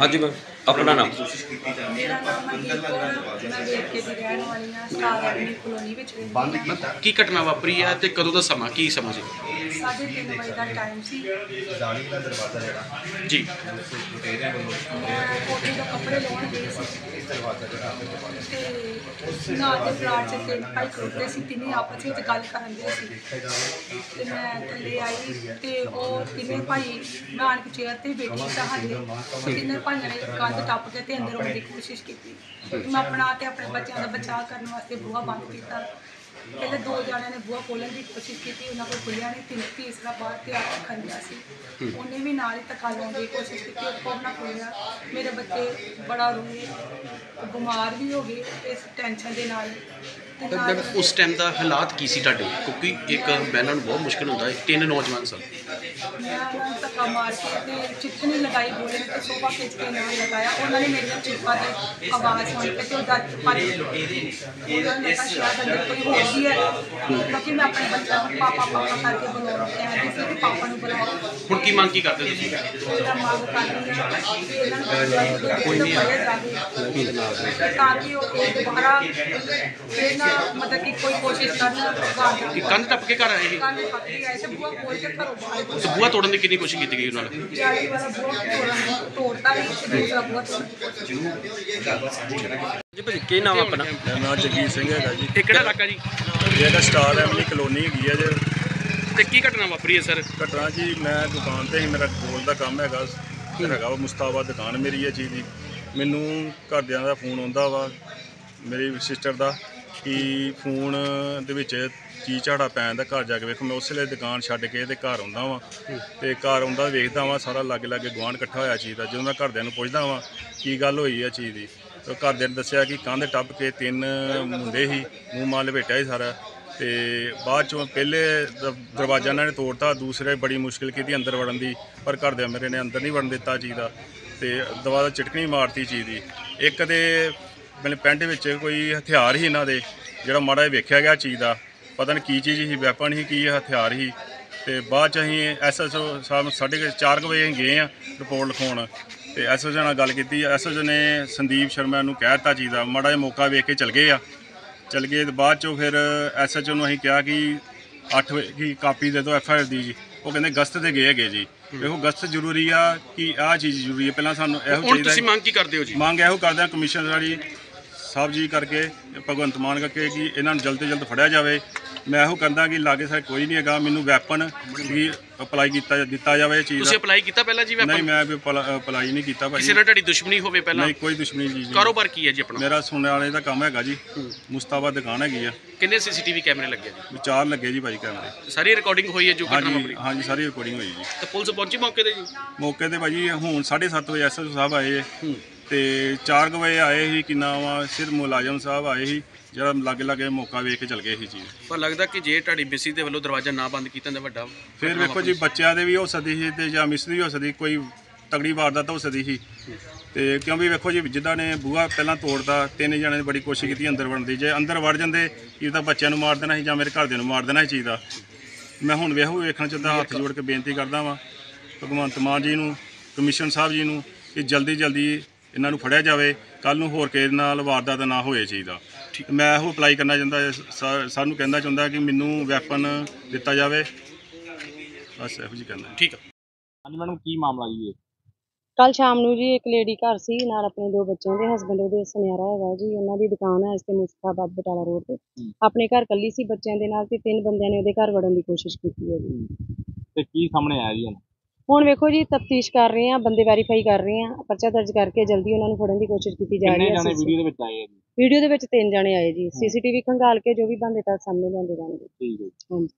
ਹਾਂਜੀ ਮੈਮ ਆਪਣਾ ਨਾਮ। ਮੇਰਾ ਨਾਮ ਮਨਦੀਪ ਕੌਰ ਹੈ। ਦੀ ਵਾਲੀ ਐਵਨਿਊ ਕਲੋਨੀ ਵਿੱਚ ਰਹਿੰਦੀ ਹਾਂ। ਕੀ ਘਟਨਾ ਵਾਪਰੀ ਹੈ ਤੇ ਕਦੋਂ ਦਾ ਸਮਾਂ ਕੀ ਸਮਾਂ ਸੀ? ਸਾਢੇ ਤਿੰਨ ਵਜੇ ਦਾ ਟਾਈਮ ਸੀ। ਜੀ। ਮੈਂ ਕੋਠੇ ਤੋਂ ਕੱਪੜੇ ਲਾਉਣ ਗਈ ਸੀ। ਤੇ ਨਾਲ ਦੇ ਪਲਾਟ 'ਚ ਤਿੰਨ ਭਾਈ ਖੜੋਤੇ ਸੀ ਤਿੰਨੇ ਆਪਸ ਵਿੱਚ ਗੱਲ ਕਰਨ ਦੇ ਸੀ। ਤੇ ਮੈਂ ਥੱਲੇ ਆਈ ਤੇ ਉਹ ਤਿੰਨੇ ਭਾਈ ਮੈਂ ਆਣ ਕੇ ਚੇਅਰ ਤੇ ਬੈਠੀ ਤਾਂ ਹਾਲੇ ਤਿੰਨੇ ਭਾਈਆਂ ਨੇ ਕੰਧ ਟੱਪ ਕੇ ਤੇ ਅੰਦਰ ਆਉਣ ਦੀ ਕੋਸ਼ਿਸ਼ ਕੀਤੀ ਮੈਂ ਆਪਣਾ ਤੇ ਆਪਣੇ ਬੱਚਿਆਂ ਦਾ ਬਚਾਅ ਕਰਨ ਵਾਸਤੇ ਬੂਹਾ ਬੰਦ ਕੀਤਾ। ਪਹਿਲੇ ਦੋ ਜਣਿਆਂ ਨੇ ਬੂਹਾ ਖੋਲ੍ਹਣ ਦੀ ਕੋਸ਼ਿਸ਼ ਕੀਤੀ ਉਹਨਾਂ ਕੋਲ ਖੁੱਲਿਆ ਨਹੀਂ। ਤਿੰਨ ਤੀਸਰਾ ਬਾਹਰ ਤੇ ਆ ਕੇ ਖੰਡਿਆ ਸੀ ਉਹਨੇ ਵੀ ਨਾਲ ਹੀ ਧੱਕਾ ਲਾਉਣ ਦੀ ਕੋਸ਼ਿਸ਼ ਕੀਤੀ ਉਹ ਕੋਲ ਨਾ ਖੁੱਲਿਆ ਮੇਰੇ ਬੱਚੇ ਬੜਾ ਰੋਏ ਬਿਮਾਰ ਵੀ ਹੋ ਗਏ ਇਸ ਟੈਨਸ਼ਨ ਦੇ ਨਾਲ। ਮੈਡਮ ਉਸ ਟਾਈਮ ਦਾ ਹਾਲਾਤ ਕੀ ਸੀ ਤੁਹਾਡੇ ਕਿਉਂਕਿ ਇੱਕ ਬਹਿਣਾ ਨੂੰ ਬਹੁਤ ਮੁਸ਼ਕਲ ਹੁੰਦਾ ਹੈ ਤਿੰਨ ਨੌਜਵਾਨ ਸਨ ਮੈਂ ਉਹਨਾਂ ਨੂੰ ਧੱਕਾ ਮਾਰ ਕੇ ਤੇ ਚਿੱਠਣੀ ਲਗਾਈ ਬੋਲੇ ਤੇ ਸੋਫਾ ਖਿੱਚ ਕੇ ਨਾਲ ਲਗਾਇਆ ਉਹਨਾਂ ਨੇ ਮੇਰੀਆਂ ਚੀਕਾਂ ਤੇ ਆਵਾਜ਼ ਸੁਣ ਕੇ ਤੇ ਉਹ ਡਰ ਕੇ ਭੱਜ ਗਏ ਉਹਨਾਂ ਨੇ ਕਿਹਾ ਸ਼ਾਇਦ ਅੰਦਰ ਕੋਈ ਹੋ ਗਈ ਹੈ ਕਿਉਂਕਿ ਮੈਂ ਆਪਣੇ ਬੱਚਿਆਂ ਨੂੰ ਪਾਪਾ ਪਾਪਾ ਕਰਕੇ ਬੁਲਾਉਣਾ ਕਹਿੰਦੀ ਸੀ ਕਿ ਪਾਪਾ ਨੂੰ ਬੁਲਾਓ ਹੁਣ ਕੀ ਮੰਗ ਕੀ ਕਰਦੇ ਤੁਸੀਂ ਮੰਗ ਕਰਦੀ ਹਾਂ ਇਹਨਾਂ ਕੋਈ ਨਹੀਂ ਤਾਂ ਕਿ ਉਹ ਦੁਬਾਰਾ ਫਿਰ ਨਾ ਮਤਲਬ ਕਿ ਕੋਈ ਕੋਸ਼ਿਸ਼ ਕਰਨ ਬਾਹਰ ਕਿ ਕੰਧ ਟੱਪ ਕੇ ਘਰ ਆਏ ਸੀ? ਕੰਨ ਪੱਕੀ ਤੇ ਬੂਹਾ ਖੋਲ ਕੇ ਘਰੋਂ ਬਾਹਰ ਤੇ ਬੂਹਾ ਤੋੜਨ ਦੀ ਕਿੰਨੀ ਕੋਸ਼ਿਸ਼ ਕੀਤੀ ਗਈ ਉਹਨਾਂ ਨਾਲ ਜਾਲੀ ਵਾਲਾ ਬੂਹਾ ਤੋੜਨ ਤੋੜਤਾ ਵੀ ਤੇ ਦੂਸਰਾ ਬੂਹਾ ਤੋੜਨ ਜੀ ਭਾਜੀ ਕੀ ਨਾਮ ਆਪਣਾ? ਮੇਰਾ ਨਾਮ ਜਗੀਰ ਸਿੰਘ ਹੈਗਾ ਜੀ। ਇਹ ਕਿਹੜਾ ਇਲਾਕਾ ਜੀ? ਹੈਗਾ ਸਟਾਰ ਕਲੋਨੀ ਹੈਗੀ ਆ ਜੇ। ਤੇ ਕੀ ਘਟਨਾ ਵਾਪਰੀ ਹੈ ਸਰ? ਘਟਨਾ ਜੀ ਮੈਂ ਦੁਕਾਨ ਤੇ ਹੀ ਮੇਰਾ ਗੋਲ ਦਾ ਕੰਮ ਹੈਗਾ। ਹੈਗਾ ਵਾ ਮੁਸਤਾਬਾ ਦੁਕਾਨ ਮੇਰੀ ਹੈ ਚੀਜ਼ ਦੀ। ਮੈਨੂੰ ਘਰਦਿਆਂ ਦਾ ਫੋਨ ਆਉਂਦਾ ਵਾ ਮੇਰੀ ਸਿਸਟਰ ਦਾ। ਕਿ ਫੋਨ ਦੇ ਵਿੱਚ ਚੀਜ਼ ਝਾੜਾ ਪੈਣ ਦਾ ਘਰ ਜਾ ਕੇ ਵੇਖੋ, ਮੈਂ ਉਸੇ ਵੇਲੇ ਦੁਕਾਨ ਛੱਡ ਕੇ ਤੇ ਘਰ ਆਉਂਦਾ ਵਾਂ ਤੇ ਘਰ ਆਉਂਦਾ ਵੇਖਦਾ ਵਾਂ, ਸਾਰਾ ਲਾਗੇ ਲਾਗੇ ਗੁਆਂਢ ਇਕੱਠਾ ਹੋਇਆ ਚੀਜ਼ ਦਾ, ਜਦੋਂ ਮੈਂ ਘਰਦਿਆਂ ਨੂੰ ਪੁੱਛਦਾ ਵਾਂ ਕੀ ਗੱਲ ਹੋਈ ਹੈ ਚੀਜ਼ ਦੀ, ਤਾਂ ਘਰਦਿਆਂ ਨੇ ਦੱਸਿਆ ਕਿ ਕੰਧ ਟੱਪ ਕੇ ਤਿੰਨ ਮੁੰਡੇ ਸੀ, ਮੂੰਹ ਮਾਂ ਲਪੇਟਿਆ ਸੀ ਸਾਰਾ ਤੇ ਬਾਅਦ ਚੋਂ ਪਹਿਲੇ ਦਰਵਾਜ਼ਾ ਇਹਨਾਂ ਨੇ ਤੋੜਤਾ, ਦੂਸਰੇ ਬੜੀ ਮੁਸ਼ਕਿਲ ਕੀਤੀ ਅੰਦਰ ਵੜਨ ਦੀ, ਪਰ ਘਰਦਿਆਂ ਮੇਰੇ ਨੇ ਅੰਦਰ ਨਹੀਂ ਵੜਨ ਦਿੱਤਾ ਚੀਜ਼ ਦਾ ਤੇ ਦਵਾ ਦਾ ਚਟਕਣੀ ਮਾਰਤੀ ਚੀਜ਼ ਦੀ, ਇੱਕ ਤੇ ਮੇਰੇ ਪੈਂਟ ਵਿੱਚ ਕੋਈ ਹਥਿਆਰ ਸੀ ਇਹਨਾਂ ਦੇ ਜਿਹੜਾ ਮਾੜਾ ਜਿਹਾ ਵੇਖਿਆ ਗਿਆ ਚੀਜ਼ ਦਾ ਪਤਾ ਨਹੀਂ ਕੀ ਚੀਜ਼ ਸੀ ਵੈਪਨ ਸੀ ਕੀ ਹਥਿਆਰ ਸੀ। ਤੇ ਬਾਅਦ ਚ ਅਸੀਂ ਐਸਐਸਓ ਸਾਹਿਬ ਸਾਢੇ ਕੁ ਚਾਰ ਕੁ ਵਜੇ ਅਸੀਂ ਗਏ ਆ ਰਿਪੋਰਟ ਲਿਖਾਉਣ। ਤੇ ਐਸਐਸਓ ਨਾਲ ਗੱਲ ਕੀਤੀ ਐਸਐਸਓ ਨੇ ਸੰਦੀਪ ਸ਼ਰਮਾ ਨੂੰ ਕਹਿ ਦਿੱਤਾ ਚੀਜ਼ ਦਾ ਮਾੜਾ ਜਿਹਾ ਮੌਕਾ ਵੇਖ ਕੇ ਚਲ ਗਏ ਆ। ਚਲ ਗਏ ਤੇ ਬਾਅਦ ਚੋਂ ਫਿਰ ਐਸਐਚਓ ਨੂੰ ਅਸੀਂ ਕਿਹਾ ਕਿ 8 ਵਜੇ ਦੀ ਕਾਪੀ ਦੇ ਦਿਓ ਐਫਆਈਆਰ ਦੀ ਜੀ। ਉਹ ਕਹਿੰਦੇ ਗਸਤ ਤੇ ਗਏ ਹੈਗੇ ਜੀ। ਦੇਖੋ ਗਸਤ ਜ਼ਰੂਰੀ ਆ ਕਿ ਆਹ ਚੀਜ਼ ਜ਼ਰੂਰੀ ਹੈ ਪਹਿਲਾਂ ਸਾਨੂੰ ਇਹੋ ਹੁਣ ਚਾਹੀਦਾ ਤੁਸੀਂ ਮੰਗ ਕੀ ਕਰਦੇ ਹੋ ਜੀ? ਮੰਗ ਇਹੋ ਕਰਦੇ ਆ ਕਮਿਸ਼ਨ ਵਾਲੀ ਸਾਹਿਬ ਜੀ ਕਰਕੇ ਭਗਵੰਤ ਮਾਨ ਕਰਕੇ ਕਿ ਇਹਨਾਂ ਨੂੰ ਜਲਦ ਤੋਂ ਜਲਦ ਫੜਿਆ ਜਾਵੇ। ਮੈਂ ਇਹੋ ਕਹਿੰਦਾ ਕਿ ਲਾਗੇ ਸਾਡੇ ਕੋਈ ਨਹੀਂ ਹੈਗਾ ਮੈਨੂੰ ਵੈਪਨ ਵੀ ਅਪਲਾਈ ਕੀਤਾ ਦਿੱਤਾ ਜਾਵੇ ਇਹ ਚੀਜ਼ ਤੁਸੀਂ ਦਾ ਅਪਲਾਈ ਕੀਤਾ ਪਹਿਲਾਂ ਜੀ ਨਹੀਂ ਵੈਪਨ ਮੈਂ ਵੀ ਅਪਲਾਈ ਨਹੀਂ ਕੀਤਾ ਭਾਜੀ। ਕਿਸੇ ਨਾਲ ਤੁਹਾਡੀ ਦੁਸ਼ਮਣੀ ਹੋਵੇ ਪਹਿਲਾਂ? ਨਹੀਂ ਕੋਈ ਦੁਸ਼ਮਣੀ ਜੀ ਜੀ। ਕਾਰੋਬਾਰ ਕੀ ਹੈ ਜੀ ਆਪਣਾ? ਮੇਰਾ ਸੁਣਨ ਵਾਲੇ ਦਾ ਕੰਮ ਹੈਗਾ ਜੀ। ਮੁਸਤਾਬਾ ਦੁਕਾਨ ਹੈਗੀ ਆ। ਕਿੰਨੇ ਸੀਸੀਟੀਵੀ ਕੈਮਰੇ ਲੱਗੇ ਜੀ? ਵਿਚਾਰ ਲੱਗੇ ਜੀ ਭਾਜੀ ਕੈਮਰੇ। ਸਾਰੀ ਰਿਕਾਰਡਿੰਗ ਹੋਈ ਹੈ ਜੋ ਘਟਨਾ ਹਾਂਜੀ ਵਾਪਰੀ। ਹਾਂਜੀ ਸਾਰੀ ਰਿਕਾਰਡਿੰਗ ਹੋਈ ਜੀ। ਤੇ ਪੁਲਿਸ ਪਹੁੰਚੀ ਮੌਕੇ ਤੇ ਜੀ? ਮੌਕੇ ਤੇ ਭਾਜੀ ਹੁਣ 7:30 ਵਜੇ ਐਸਐਸ ਸਾਹਿਬ ਆਏ। ਹੈ। ਤੇ 4 ਵਜੇ ਆਏ ਸੀ ਕਿ ਨਾਮ ਆ ਸਿਰ ਮੁਲਾਜ਼ਮ ਸਾਹਿਬ ਆਏ ਸੀ ਜਿਹੜਾ ਲਾਗੇ ਲਾਗੇ ਮੌਕਾ ਵੇਖ ਕੇ ਚਲ ਗਏ ਸੀ ਜੀ। ਪਰ ਲੱਗਦਾ ਕਿ ਜੇ ਤੁਹਾਡੀ ਮਿਸੀ ਦੇ ਵੱਲੋਂ ਦਰਵਾਜ਼ਾ ਨਾ ਬੰਦ ਕੀਤਾ ਤਾਂ ਵੱਡਾ ਫਿਰ ਵੇਖੋ ਜੀ ਬੱਚਿਆਂ ਦੇ ਵੀ ਹੋ ਸਕਦੀ ਸੀ ਤੇ ਜਾਂ ਮਿਸ ਦੀ ਵੀ ਹੋ ਸਕਦੀ ਕੋਈ ਤਗੜੀ ਵਾਰਦਾਤ ਹੋ ਸਕਦੀ ਸੀ। ਤੇ ਕਿਉਂਕਿ ਵੇਖੋ ਜੀ ਜਿੱਦਾਂ ਨੇ ਬੂਹਾ ਪਹਿਲਾਂ ਤੋੜਦਾ ਤਿੰਨ ਜਣਿਆਂ ਨੇ ਬੜੀ ਕੋਸ਼ਿਸ਼ ਕੀਤੀ ਅੰਦਰ ਵੜਨ ਦੀ। ਜੇ ਅੰਦਰ ਵੜ ਜਾਂਦੇ ਇਹ ਤਾਂ ਬੱਚਿਆਂ ਨੂੰ ਮਾਰ ਦੇਣਾ ਸੀ ਜਾਂ ਮੇਰੇ ਘਰਦਿਆਂ ਨੂੰ ਮਾਰ ਦੇਣਾ ਸੀ ਚੀਜ਼ ਦਾ। ਮੈਂ ਹੁਣ ਵੇਖੋ ਵੇਖਣਾ ਚਾਹੁੰਦਾ ਹੱਥ ਜੋੜ ਕੇ ਬੇਨਤੀ ਕਰਦਾ ਵਾਂ ਭਗਵੰਤ ਮਾਨ ਜੀ ਨੂੰ ਕਮਿਸ਼ਨ ਸਾਹਿਬ ਜੀ ਨੂੰ ਕਿ ਜਲਦੀ ਜਲਦੀ ਇਹਨਾਂ ਨੂੰ ਫੜਿਆ ਜਾਵੇ ਕੱਲ ਨੂੰ ਹੋਰ ਕਿਸੇ ਨਾਲ ਵਾਰਦਾਤ ਨਾ ਹੋਏ ਚੀਜ਼ ਦਾ। ਮੈਂ ਇਹੋ ਅਪਲਾਈ ਕਰਨਾ ਚਾਹੁੰਦਾ ਸਾਨੂੰ ਕਹਿੰਦਾ ਚਾਹੁੰਦਾ ਕਿ ਮੈਨੂੰ ਵੈਪਨ ਦਿੱਤਾ ਜਾਵੇ। ਬਸ ਇਹੋ ਜੀ ਕਹਿੰਦਾ। ਠੀਕ ਆ। ਹਾਂਜੀ ਮੈਡਮ ਕੀ ਮਾਮਲਾ ਜੀ ਇਹ? ਕੱਲ ਸ਼ਾਮ ਨੂੰ ਜੀ ਇੱਕ ਲੇਡੀ ਘਰ ਸੀ ਨਾਲ ਆਪਣੇ ਦੋ ਬੱਚਿਆਂ ਦੇ ਹਸਬੰਡ ਉਹਦੇ ਸੁਨਿਆਰਾ ਹੈਗਾ ਜੀ ਉਹਨਾਂ ਦੀ ਦੁਕਾਨ ਹੈ ਇਸ ਤੇ ਮੁਸਤਾਬਾਦ ਬਟਾਲਾ ਰੋਡ ਤੇ। ਆਪਣੇ ਘਰ ਕੱਲੀ ਸੀ ਬੱਚਿਆਂ ਦੇ ਨਾਲ ਤੇ ਤਿੰਨ ਬੰਦਿਆਂ ਨੇ ਉਹਦੇ ਘਰ ਵੜਨ ਦੀ ਕੋਸ਼ਿਸ਼ ਕੀਤੀ ਹੈ ਜੀ। ਤੇ ਕੀ ਸਾਹਮਣੇ ਆਇਆ ਜੀ ਹੁਣ ਵੇਖੋ ਜੀ ਤਫਤੀਸ਼ ਕਰ ਰਹੇ ਆ ਬੰਦੇ ਵੈਰੀਫਾਈ ਕਰ ਰਹੇ ਆ ਪਰਚਾ ਦਰਜ ਕਰਕੇ ਜਲਦੀ ਉਹਨਾਂ ਨੂੰ ਫੜਨ ਦੀ ਕੋਸ਼ਿਸ਼ ਕੀਤੀ ਜਾ ਕਿੰਨੇ ਰਹੀ ਜਾਣੇ ਹੈ ਵੀਡੀਓ ਦੇ ਵਿੱਚ ਆਏ ਆ ਜੀ? ਵੀਡੀਓ ਦੇ ਵਿੱਚ ਤਿੰਨ ਜਣੇ ਆਏ ਜੀ ਸੀਸੀਟੀਵੀ ਖੰਗਾਲ ਕੇ ਜੋ ਵੀ ਬੰਦੇ ਤਾਂ ਸਾਹਮਣੇ ਲਿਆਂਦੇ ਜਾਣਗੇ। ਠੀਕ ਹੈ ਜੀ। ਹਾਂਜੀ।